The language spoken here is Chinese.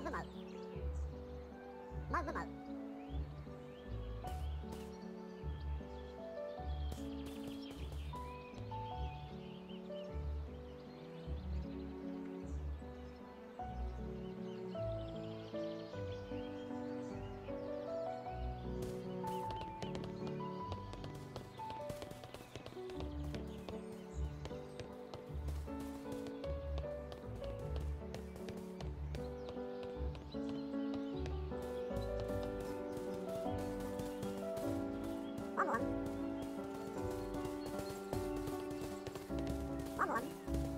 まずまずまず on.